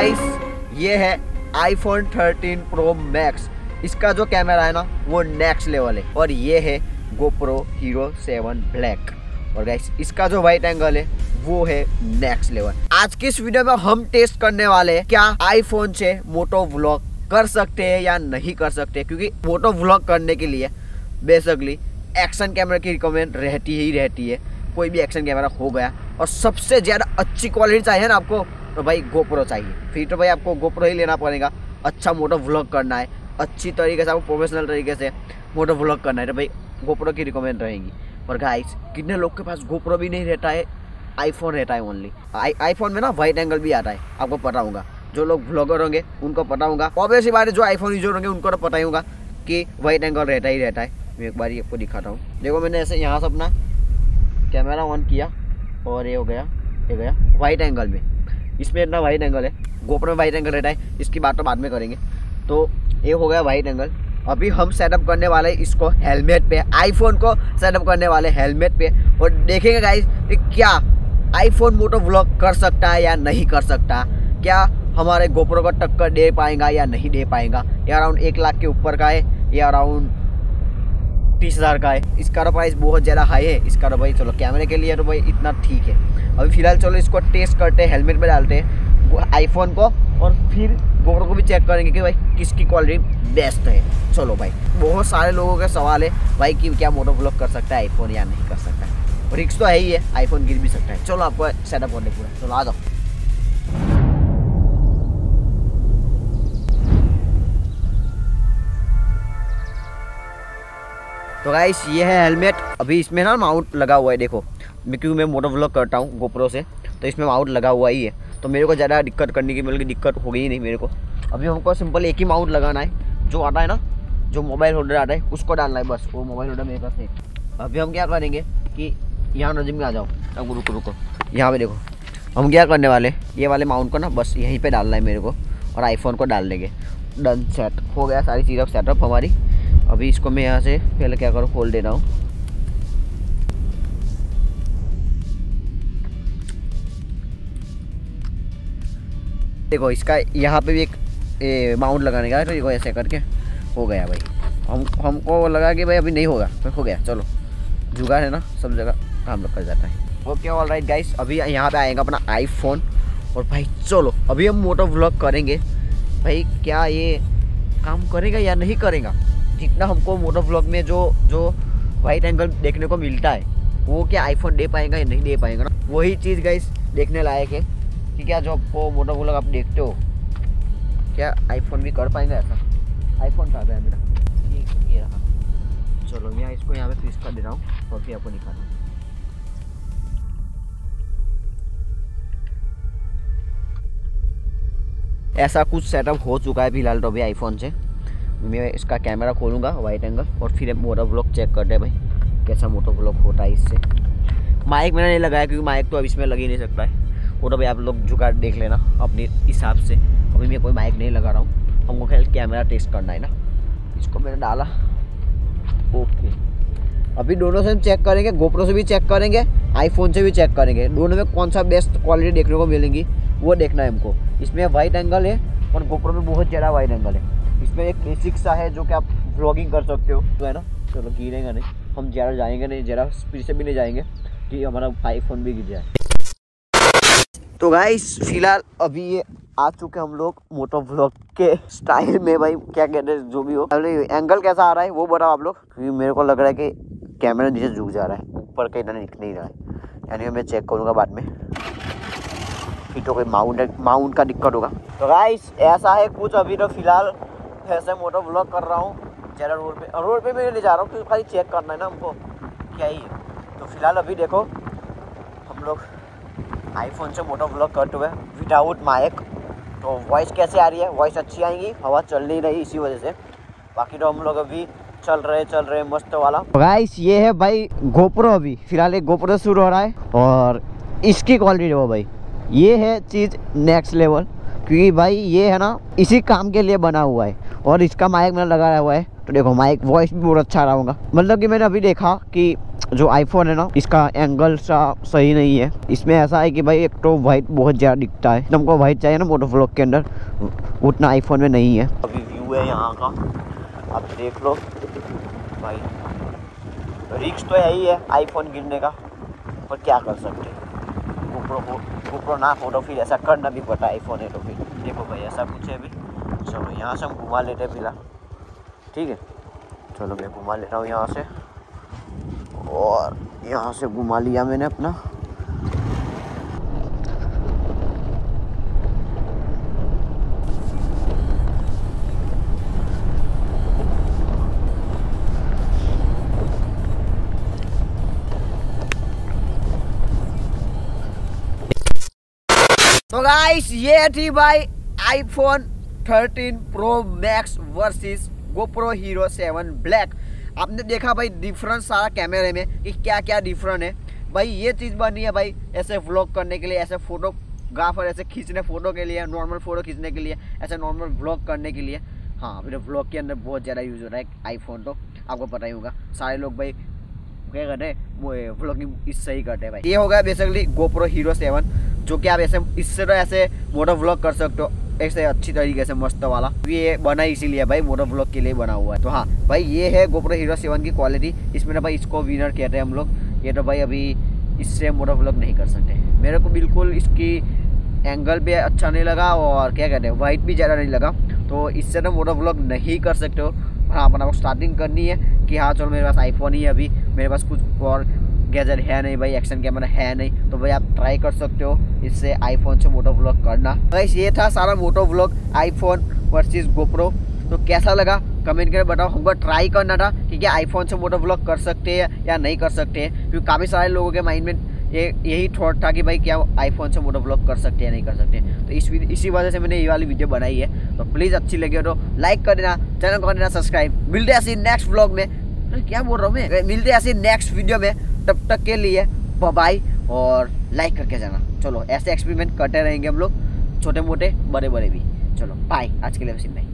Guys ये है iPhone 13 pro max इसका जो कैमरा है ना, वो नेक्स्ट लेवल है। और ये है गोप्रो हीरो 7 ब्लैक और गाइस इसका जो वाइट एंगल है, वो है नेक्स्ट लेवल आज की इस वीडियो में हम टेस्ट करने वाले हैं, क्या आईफोन से मोटो व्लॉग कर सकते हैं या नहीं कर सकते क्योंकि मोटो व्लॉग करने के लिए बेसिकली एक्शन कैमरा की रिकमेंड रहती ही रहती है। कोई भी एक्शन कैमरा हो गया। और सबसे ज़्यादा अच्छी क्वालिटी चाहिए ना आपको तो भाई गोप्रो चाहिए। फिर तो भाई आपको गोप्रो ही लेना पड़ेगा। अच्छा मोटो व्लॉग करना है। अच्छी तरीके से, आपको प्रोफेशनल तरीके से मोटो व्लॉग करना है। तो भाई गोप्रो की रिकमेंड रहेगी। और गाइस कितने लोग के पास गोप्रो भी नहीं रहता है? आईफोन रहता है ओनली आई आईफोन में ना वाइट एंगल भी आता है। आपको पता होगा। जो लोग ब्लॉगर होंगे, उनको पता होगा। ऑब्वियसली बात है, जो आईफोन यूज़र होंगे, उनको तो पता ही होगा कि वाइट एंगल रहता ही रहता है। मैं एक बार आपको दिखाता हूँ। देखो, मैंने ऐसे यहाँ से अपना कैमरा ऑन किया और ये हो गया, ये गया वाइट एंगल में। इसमें इतना वाइट एंगल है। गोप्रो में वाइट एंगल रहता है। इसकी बात तो बाद में करेंगे। तो ये हो गया वाइट एंगल अभी हम सेटअप करने वाले इसको हेलमेट पे। आईफोन को सेटअप करने वाले हेलमेट पे। और देखेंगे गाइस कि क्या आईफोन मोटो व्लॉग कर सकता है या नहीं कर सकता। क्या हमारे गोप्रो को टक्कर दे पाएगा या नहीं दे पाएगा। या अराउंड एक लाख के ऊपर का है। या अराउंड तीस हज़ार का है। इसका तो प्राइस बहुत ज़्यादा हाई है। इसका तो भाई चलो कैमरे के लिए तो भाई इतना ठीक है। अभी फ़िलहाल चलो इसको टेस्ट करते हैं हेलमेट में डालते हैं आईफोन को और फिर गोप्रो को भी चेक करेंगे कि भाई किसकी क्वालिटी बेस्ट है। चलो भाई, बहुत सारे लोगों के सवाल है भाई कि क्या मोटो ब्लॉक कर सकता है आईफोन या नहीं कर सकता है। रिक्स तो है ही है आईफोन गिर भी सकता है। चलो आपको सेटअप करने पूरा। चलो आ जाओ। तो गाइस ये है हेलमेट अभी इसमें ना माउंट लगा हुआ है, देखो। क्योंकि मैं मोटर व्लॉग करता हूँ गोप्रो से तो इसमें माउंट लगा हुआ ही है। तो मेरे को ज़्यादा दिक्कत करने की मतलब दिक्कत हो गई नहीं मेरे को। अभी हमको सिंपल एक ही माउंट लगाना है। जो आता है ना, जो मोबाइल होल्डर आता है, उसको डालना है बस। वो मोबाइल होल्डर मेरे पास है। अभी हम क्या करेंगे कि यहाँ नजम में आ जाओ। अब रुको रुको यहाँ पे देखो। हम क्या करने वाले ये वाले माउंट को ना बस यहीं पे डालना है मेरे को। और आईफोन को डाल देंगे। डन सेट हो गया, सारी चीज़ें सेटअप हमारी। अभी इसको मैं यहाँ से पहले क्या करूँ, खोल दे रहा हूँ। देखो, इसका यहाँ पे भी एक माउंट लगाने का तो देखो ऐसे करके हो गया भाई। हम, हमको लगा कि भाई अभी नहीं होगा तो हो गया, चलो। जुगाड़ है ना, सब जगह काम कर जाता है। ओके ऑल राइट गाइस अभी यहाँ पे आएगा अपना आईफोन और भाई, चलो, अभी हम मोटो व्लॉग करेंगे। भाई, क्या ये काम करेगा या नहीं करेगा? जितना हमको मोटो ब्लॉग में जो जो वाइट एंगल देखने को मिलता है, वो क्या आईफोन दे पाएगा या नहीं दे पाएगा ना? वही चीज़ गाइस देखने लायक है कि क्या जो आपको मोटो ब्लॉग आप देखते हो, क्या आईफोन भी कर पाएँगे ऐसा? आईफोन कहाँ है मेरा ठीक ये रहा। चलो, मैं इसको यहाँ पे फिक्स कर दे रहा हूँ और फिर आपको दूँ ऐसा कुछ सेटअप हो चुका है फ़िलहाल तो अभी आईफोन से। मैं इसका कैमरा खोलूँगा वाइट एंगल और फिर मोटो ब्लॉक चेक कर दे भाई, कैसा मोटो ब्लॉक होता है इससे। माइक मैंने नहीं लगाया क्योंकि माइक तो अब इसमें लग ही नहीं सकता है। वो तो भाई आप लोग जुगाड़ देख लेना अपने हिसाब से। अभी मैं कोई माइक नहीं लगा रहा हूँ। हमको खेल कैमरा टेस्ट करना है ना। इसको मैंने डाला। ओके अभी दोनों से हम चेक करेंगे गोप्रो से भी चेक करेंगे आईफोन से भी चेक करेंगे। दोनों में कौन सा बेस्ट क्वालिटी देखने को मिलेंगी, वो देखना है हमको। इसमें वाइट एंगल है और गोप्रो में बहुत ज़्यादा वाइट एंगल है। इसमें एक बेसिक सा है जो कि आप व्लॉगिंग कर सकते हो। तो है ना? चलो, गिरेगा नहीं। हम ज़्यादा जाएँगे नहीं ज़्यादा स्पीड से भी नहीं जाएँगे कि हमारा आईफोन भी गिर जाए। तो गाइस फ़िलहाल अभी ये आ चुके हम लोग मोटो ब्लॉग के स्टाइल में भाई, क्या कहते हैं, जो भी हो। एंगल कैसा आ रहा है, वो बताओ आप लोग। क्योंकि मेरे को लग रहा है कि कैमरा नीचे झुक जा रहा है। ऊपर कहीं ना निकल नहीं रहा है। यानी मैं चेक करूँगा बाद में। तो कोई माउंट माउंट का दिक्कत होगा। तो गाइस ऐसा है कुछ अभी तो फ़िलहाल। ऐसे मोटो ब्लॉग कर रहा हूँ। जरा रोड पे रोड पे भी ले जा रहा हूँ क्योंकि खाली चेक करना है ना हमको। क्या ही है। तो फ़िलहाल अभी देखो, हम लोग आईफोन से मोटो ब्लॉग करते हुए विदाउट माइक तो वॉइस कैसे आ रही है? वॉइस अच्छी आएगी। हवा चल नहीं रही इसी वजह से। बाकी तो हम लोग अभी चल रहे चल रहे मस्त वाला। गाइस ये है भाई गोप्रो अभी। फ़िलहाल एक गोप्रो शुरू हो रहा है और इसकी क्वालिटी देखो भाई। ये है चीज़ नेक्स्ट लेवल क्योंकि भाई ये है ना, इसी काम के लिए बना हुआ है। और इसका माइक मैंने लगाया हुआ है। तो देखो माइक वॉइस भी बहुत अच्छा रहा मतलब कि मैंने अभी देखा कि जो आईफोन है ना, इसका एंगल सा सही नहीं है। इसमें ऐसा है कि भाई एक तो वाइट बहुत ज़्यादा दिखता है। तुमको वाइट चाहिए ना मोटो फ्लॉक के अंदर, उतना आईफोन में नहीं है। अभी व्यू है यहाँ का। आप देख लो। भाई रिक्स तो यही है आईफोन गिरने का। पर क्या कर सकते गोप्रो गोप्रो ना फ़ोटो फिर ऐसा करना भी पड़ता आईफोन है तो फिर देखो भाई ऐसा कुछ है अभी चलो यहाँ से हम घुमा लेते हैं फ़िलहाल ठीक है चलो मैं घुमा लेता रहा हूँ यहाँ से और यहाँ से घुमा लिया मैंने अपना तो गाइस ये थी भाई iPhone 13 pro max versus GoPro Hero 7 black आपने देखा भाई डिफरेंस सारा कैमरे में कि क्या क्या डिफरेंट है। भाई ये चीज़ बनी है भाई ऐसे व्लॉग करने के लिए, ऐसे फोटोग्राफर ऐसे खींचने फ़ोटो के लिए नॉर्मल फ़ोटो खींचने के लिए, ऐसे नॉर्मल व्लॉग करने के लिए। हाँ फिर व्लॉग के अंदर बहुत ज़्यादा यूज़ हो रहा है आईफोन तो आपको पता ही होगा। सारे लोग भाई क्या करते हैं व्लॉगिंग इससे ही करते हैं भाई। ये हो गया बेसिकली गोप्रो हीरो सेवन जो कि आप ऐसे, इससे तो ऐसे मोटो व्लॉग कर सकते हो, ऐसे अच्छी तरीके से, मस्त वाला। ये बना इसीलिए भाई मोटो ब्लॉग के लिए बना हुआ है। तो हाँ भाई ये है गोप्रो हीरो सेवन की क्वालिटी इसमें ना भाई इसको विनर कहते हैं हम लोग। ये तो भाई अभी इससे मोटो ब्लॉग नहीं कर सकते। मेरे को बिल्कुल इसकी एंगल भी अच्छा नहीं लगा और क्या कहते हैं वाइट भी ज़्यादा नहीं लगा। तो इससे ना मोटो ब्लॉग नहीं कर सकते हो। हाँ अपना स्टार्टिंग करनी है। कि हाँ चलो मेरे पास आईफोन ही है अभी, मेरे पास कुछ और गैजेट है नहीं भाई एक्शन कैमरा है नहीं। तो भाई आप ट्राई कर सकते हो, इससे आईफोन से मोटो ब्लॉग करना। भाई ये था सारा moto blog iPhone versus GoPro तो कैसा लगा? कमेंट करके बताओ। हमको ट्राई करना था कि क्या आईफोन से मोटो ब्लॉग कर सकते हैं या नहीं कर सकते हैं। क्योंकि काफ़ी सारे लोगों के माइंड में ये, यही थॉट था कि भाई क्या आईफोन से मोटो ब्लॉग कर सकते हैं नहीं कर सकते तो इस इसी वजह से मैंने ये वाली वीडियो बनाई है। तो प्लीज़ अच्छी लगी तो लाइक कर देना चैनल कर देना सब्सक्राइब मिलते ऐसी नेक्स्ट ब्लॉग में। क्या बोल रहा हूँ मैं? मिलते ऐसी नेक्स्ट वीडियो में। तब तक के लिए बाय और लाइक करके जाना। चलो, ऐसे एक्सपेरिमेंट करते रहेंगे हम लोग छोटे मोटे बड़े बड़े भी। चलो बाय आज के लिए बस इतना